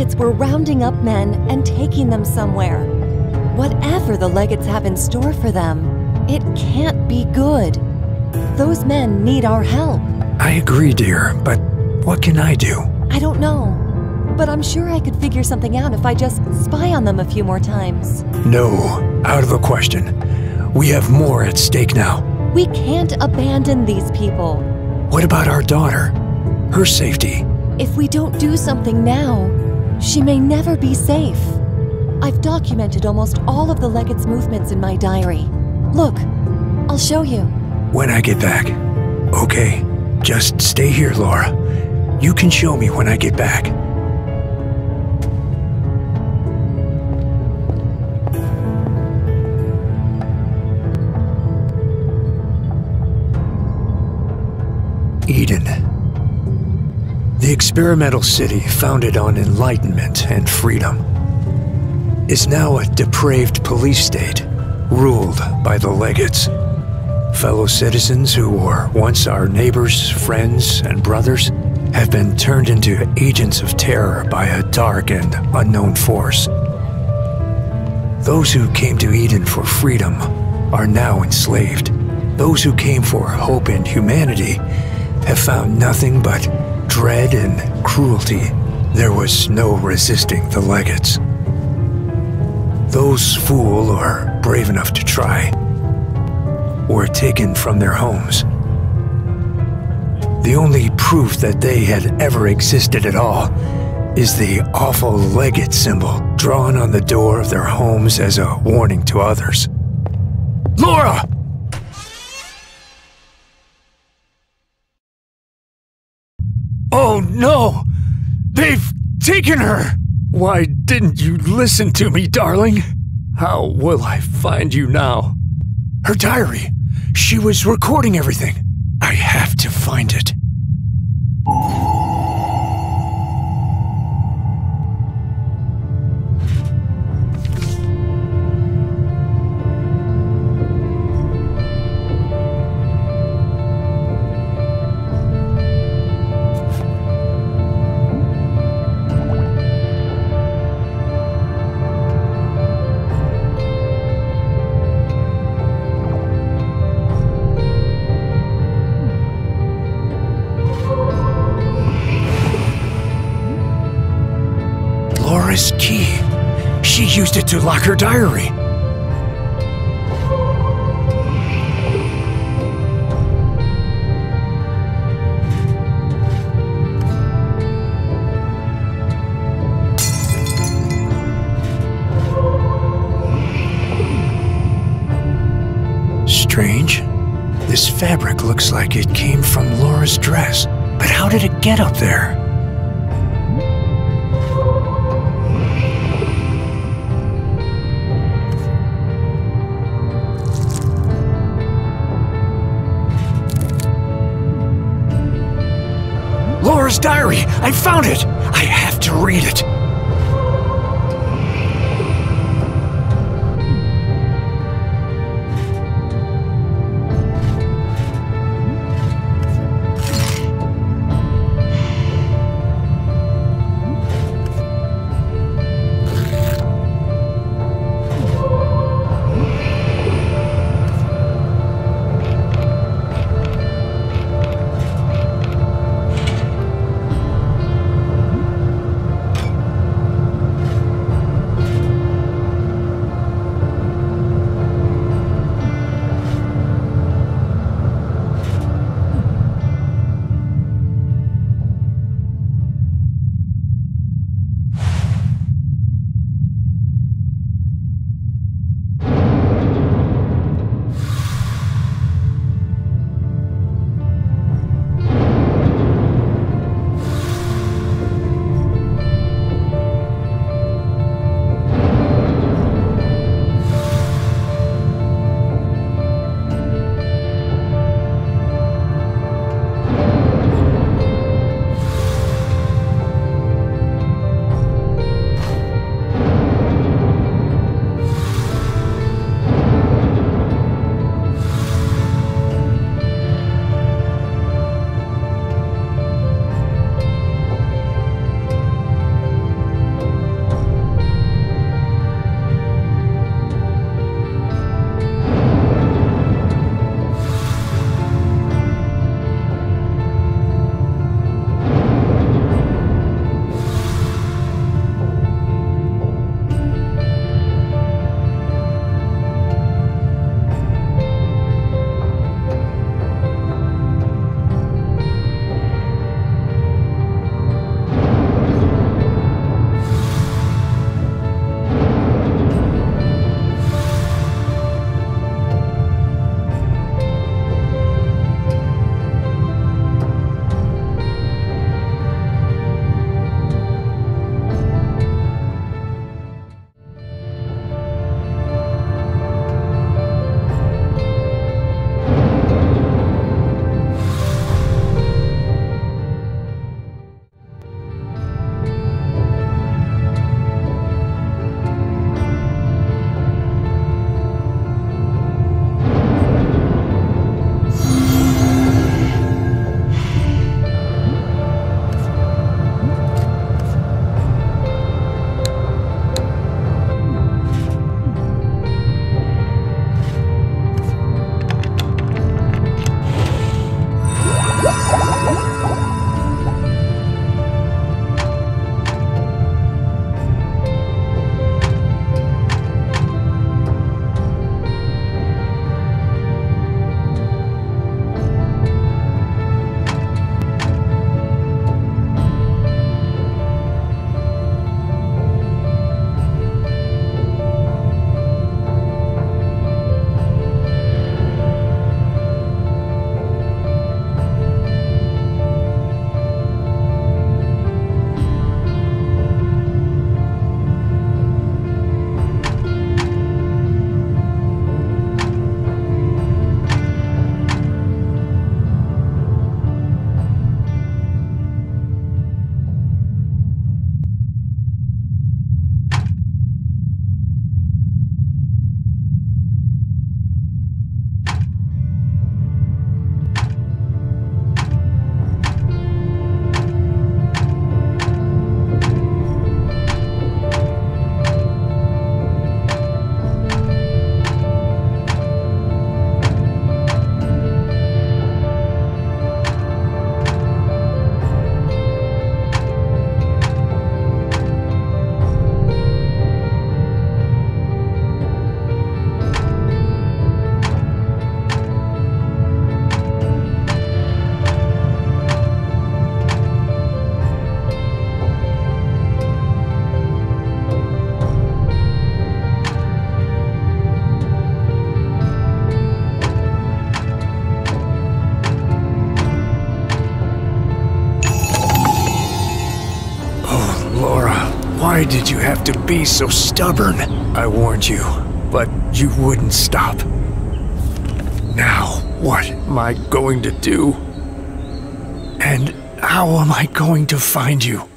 Legates were rounding up men and taking them somewhere. Whatever the Legates have in store for them, it can't be good. Those men need our help. I agree, dear, but what can I do? I don't know. But I'm sure I could figure something out if I just spy on them a few more times. No, out of the question. We have more at stake now. We can't abandon these people. What about our daughter? Her safety? If we don't do something now, she may never be safe. I've documented almost all of the Legate's movements in my diary. Look, I'll show you. When I get back. Okay, just stay here, Laura. You can show me when I get back. Experimental city, founded on enlightenment and freedom, is now a depraved police state ruled by the legates. Fellow citizens who were once our neighbors, friends, and brothers have been turned into agents of terror by a dark and unknown force. Those who came to Eden for freedom are now enslaved. Those who came for hope and humanity have found nothing but dread and cruelty. There was no resisting the legates. Those fool or brave enough to try were taken from their homes. The only proof that they had ever existed at all is the awful legate symbol drawn on the door of their homes as a warning to others. Laura! No! They've taken her! Why didn't you listen to me, darling? How will I find you now? Her diary. She was recording everything. I have to find it. Why did you have to be so stubborn? I warned you, but you wouldn't stop. Now, what am I going to do? And how am I going to find you?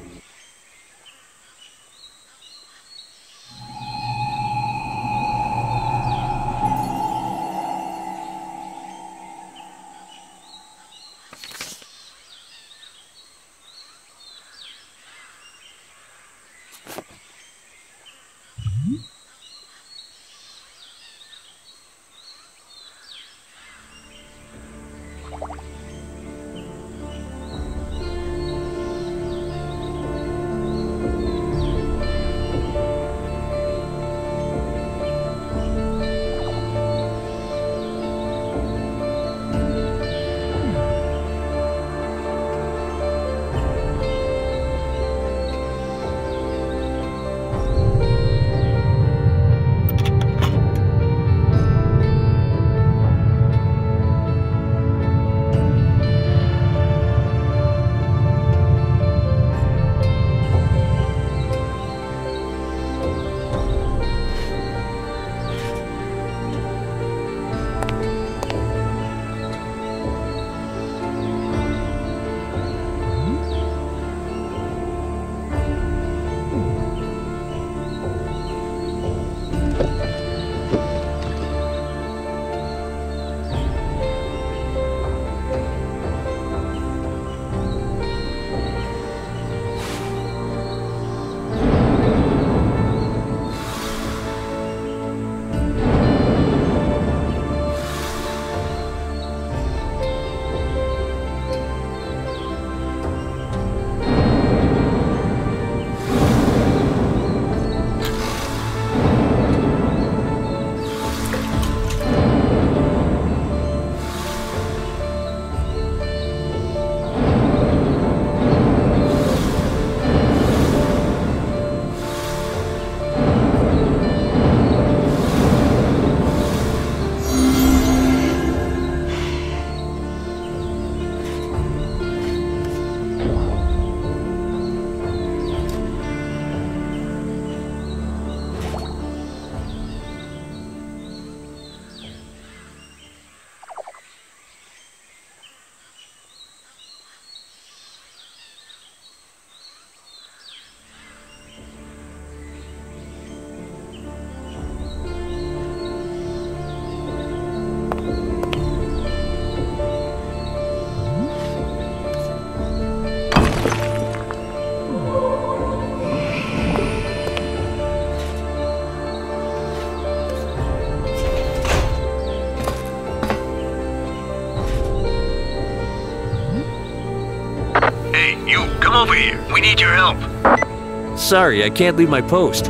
Sorry, I can't leave my post.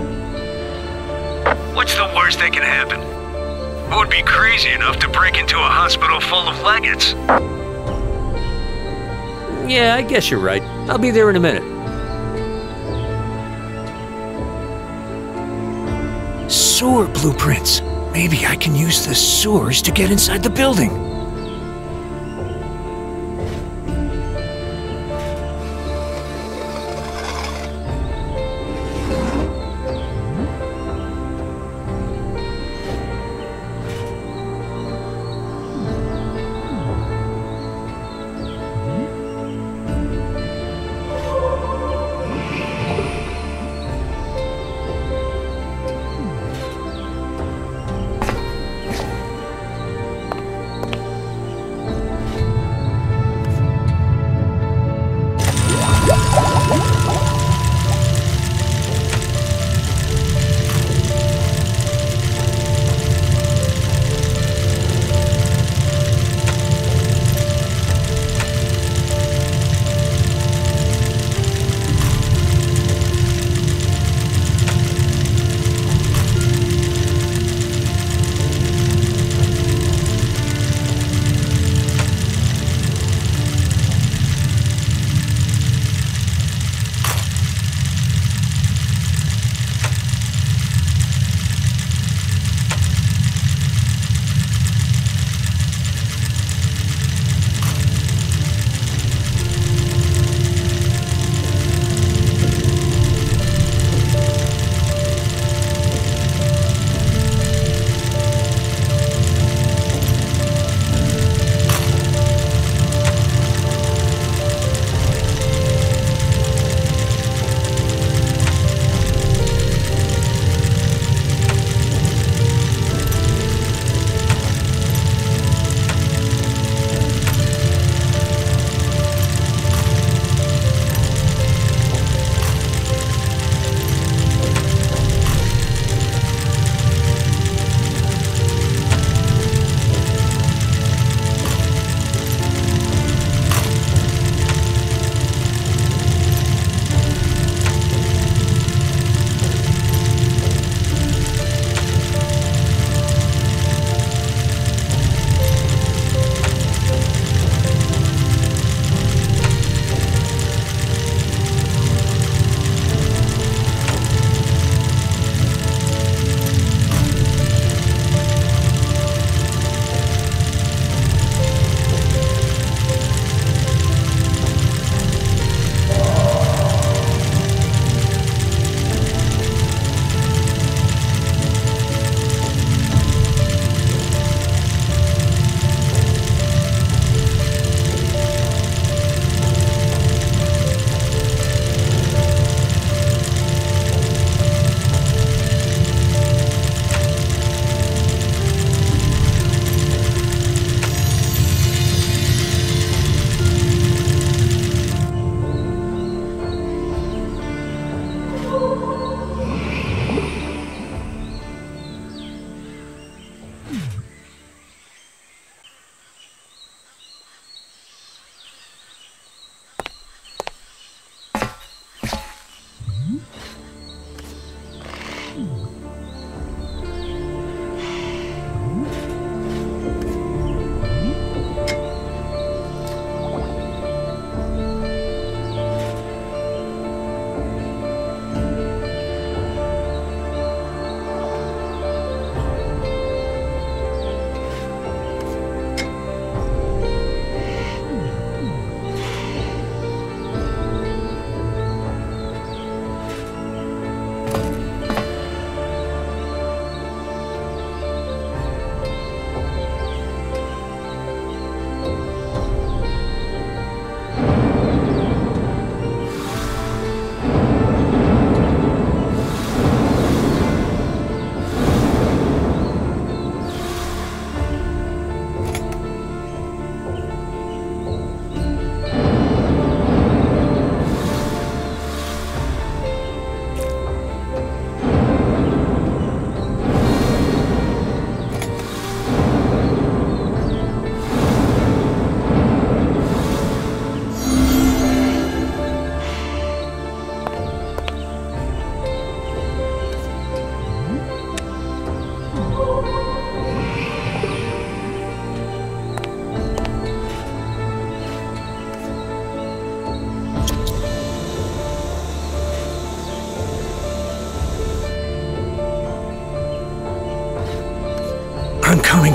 What's the worst that can happen? Who would be crazy enough to break into a hospital full of Legates? Yeah, I guess you're right. I'll be there in a minute. Sewer blueprints. Maybe I can use the sewers to get inside the building.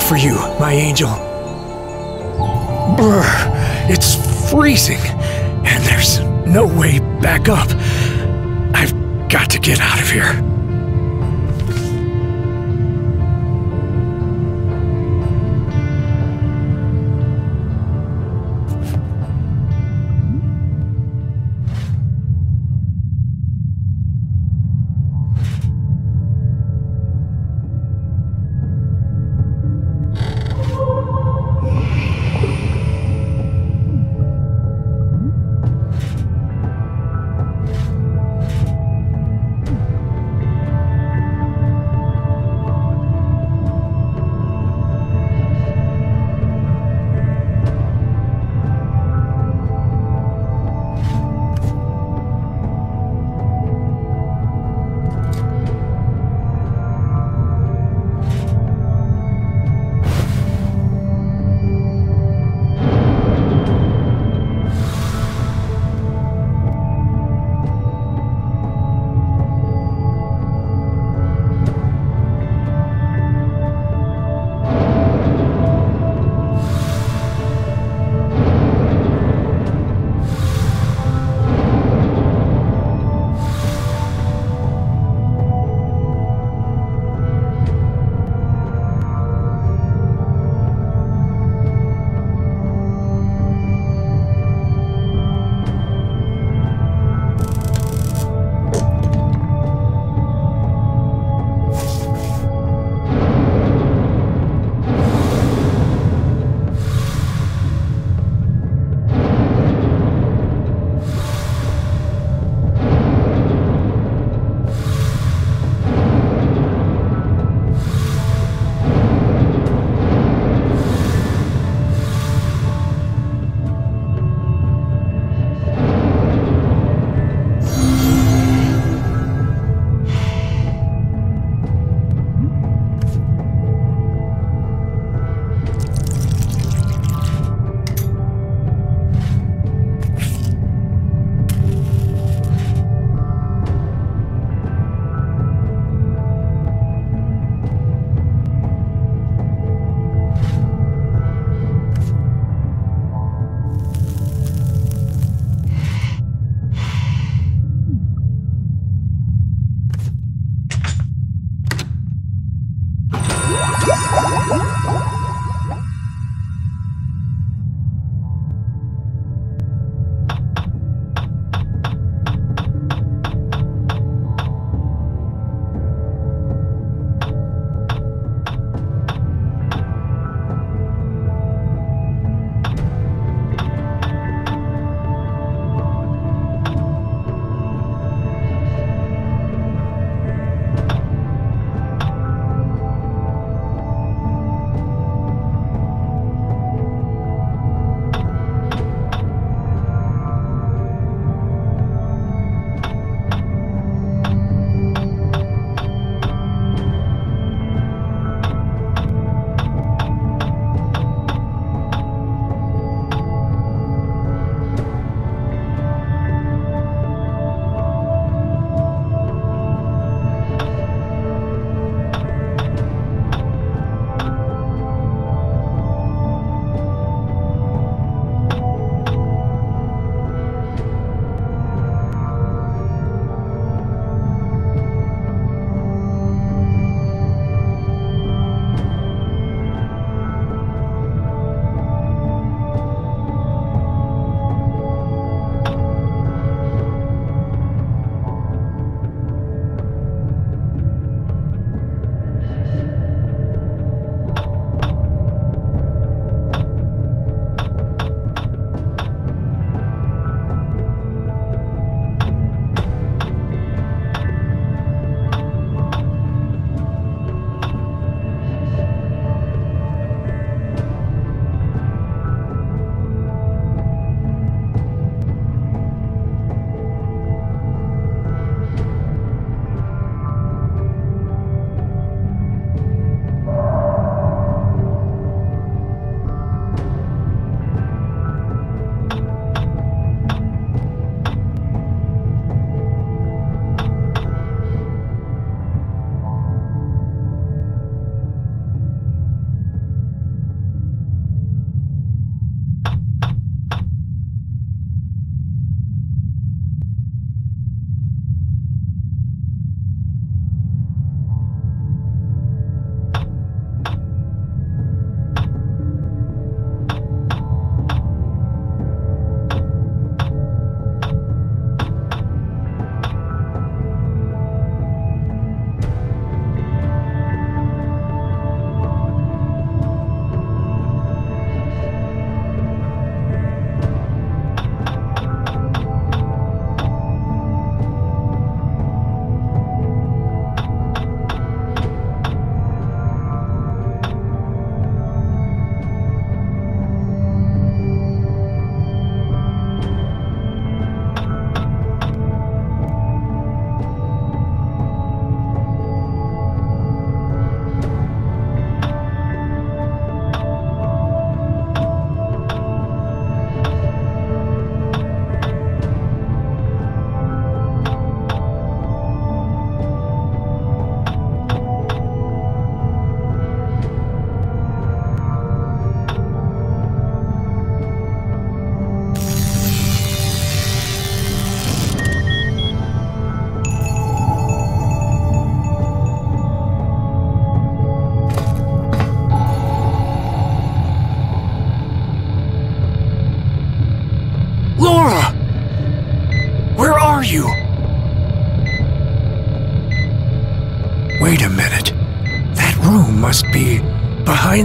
For you, my angel. Brr, it's freezing, and there's no way back up. I've got to get out of here.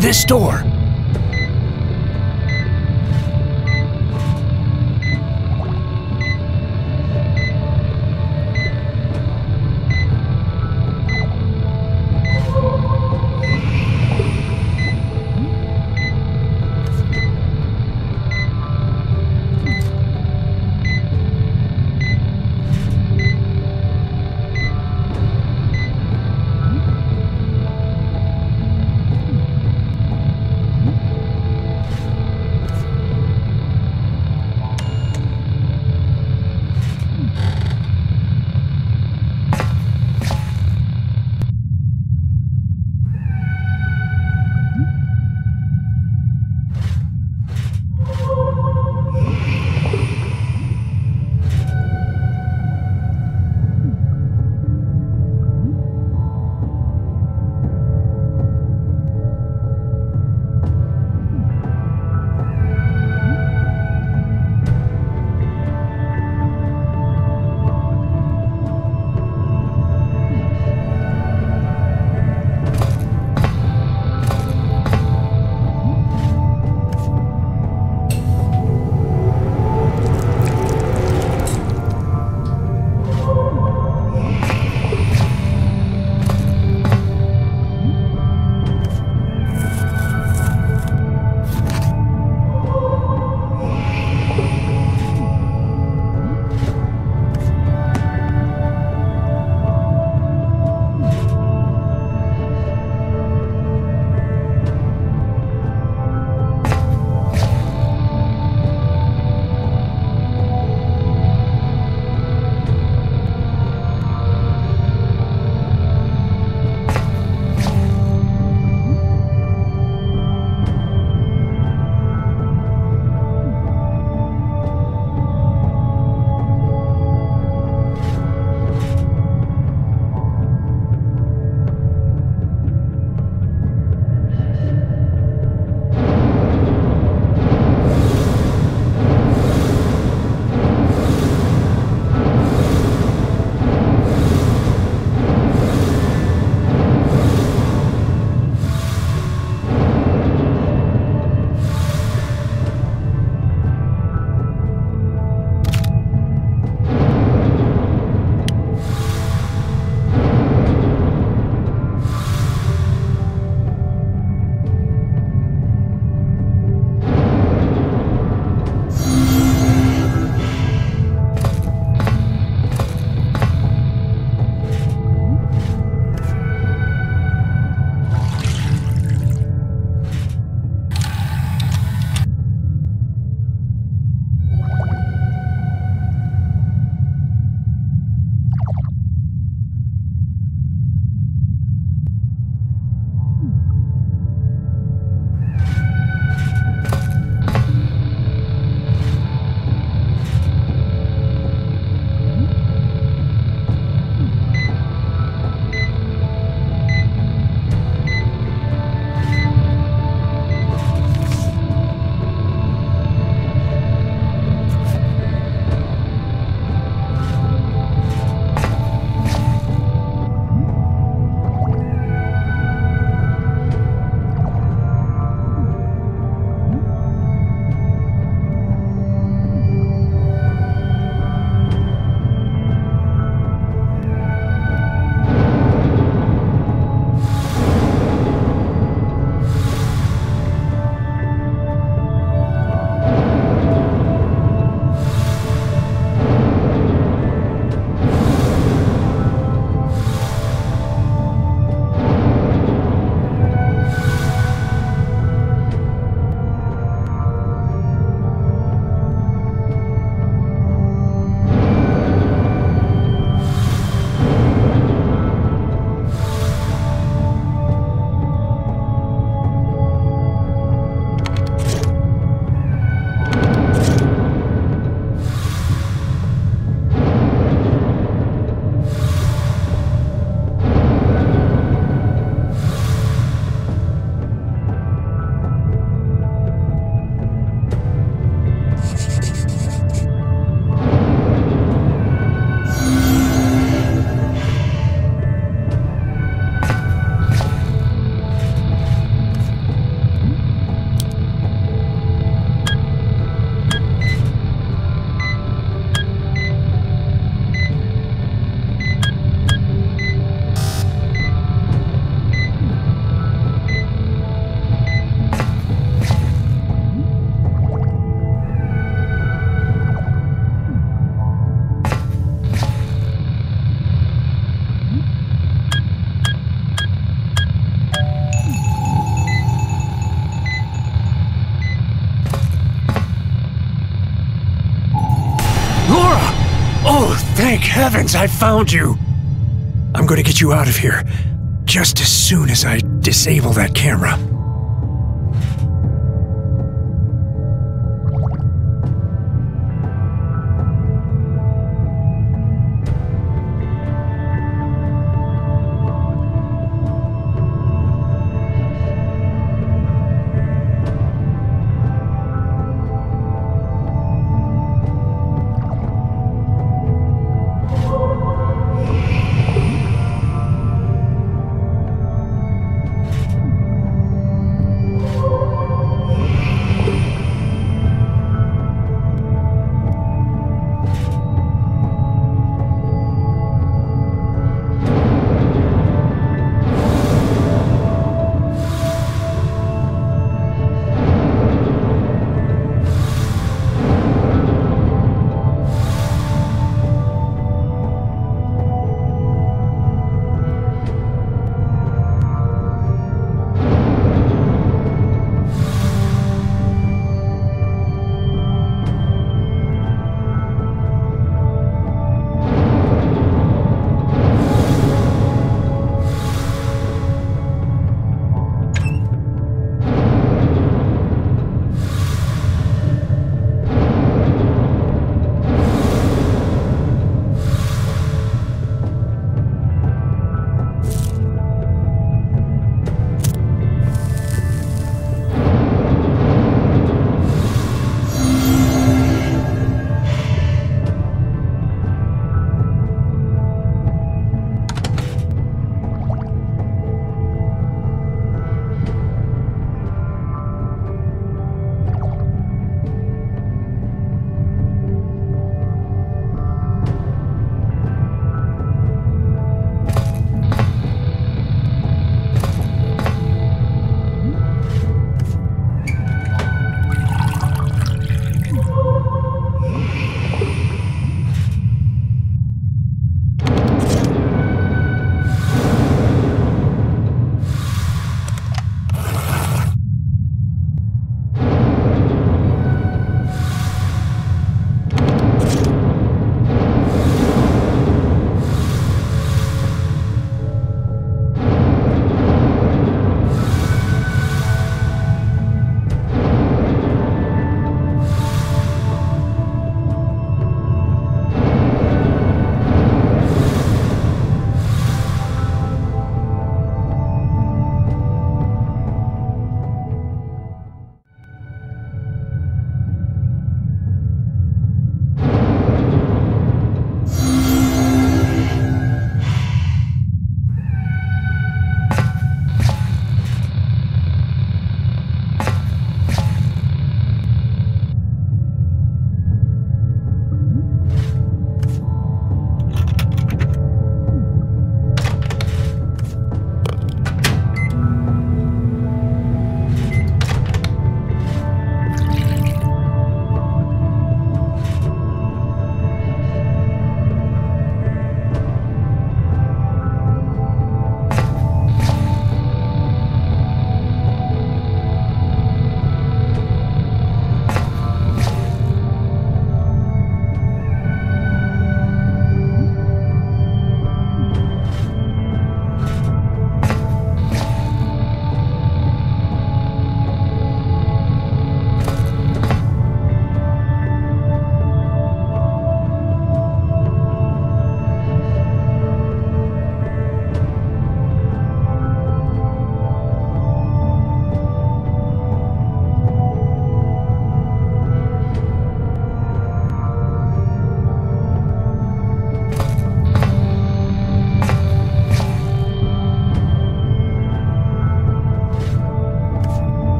This door. Heavens, I found you! I'm gonna get you out of here just as soon as I disable that camera.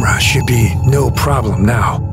Camera should be no problem now.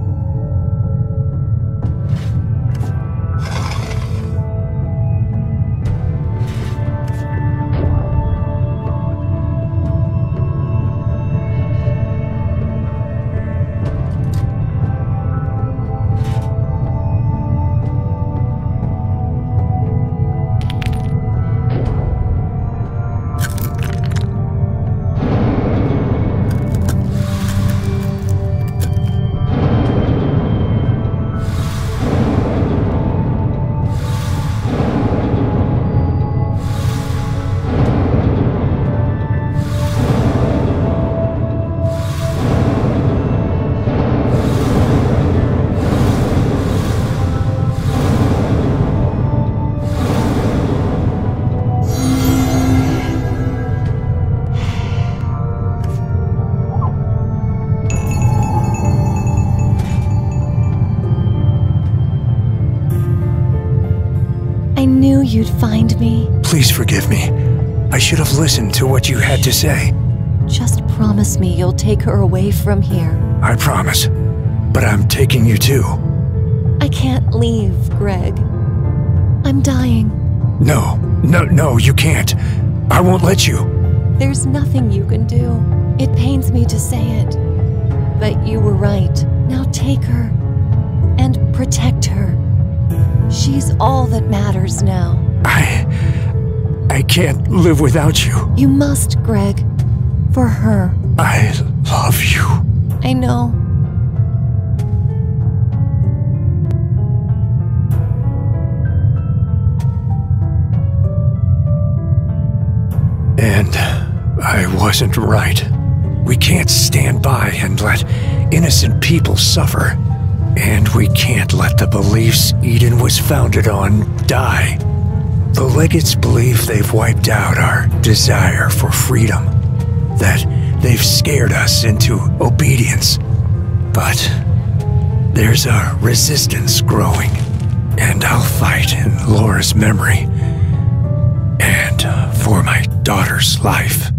Me. Please forgive me. I should have listened to what you had to say. Just promise me you'll take her away from here. I promise. But I'm taking you too. I can't leave, Greg. I'm dying. No, no, no, you can't. I won't let you. There's nothing you can do. It pains me to say it. But you were right. Now take her and protect her. She's all that matters now. I. I can't live without you. You must, Greg. For her. I love you. I know. And I wasn't right. We can't stand by and let innocent people suffer. And we can't let the beliefs Eden was founded on die. The Legates believe they've wiped out our desire for freedom, that they've scared us into obedience. But there's a resistance growing, and I'll fight in Laura's memory and uh, for my daughter's life.